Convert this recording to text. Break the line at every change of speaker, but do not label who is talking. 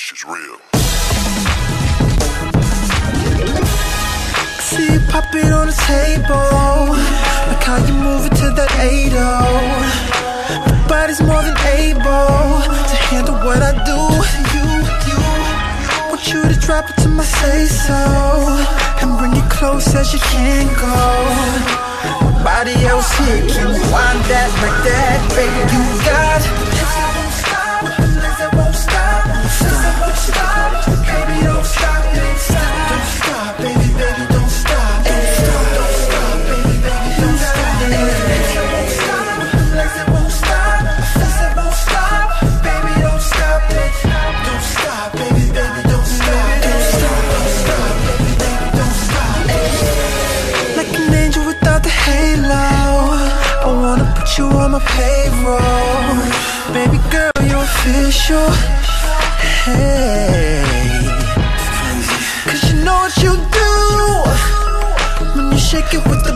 this shit's real.
See you pop it on the table. Like how you move it to that 8 Your body's more than able To handle what I do. You, you Want you to drop it to my say-so. And bring it close as you can go. Body else here, can wind that like that? Baby, you my payroll. Baby girl, you're official. Hey. Cause you know what you do When you shake it with the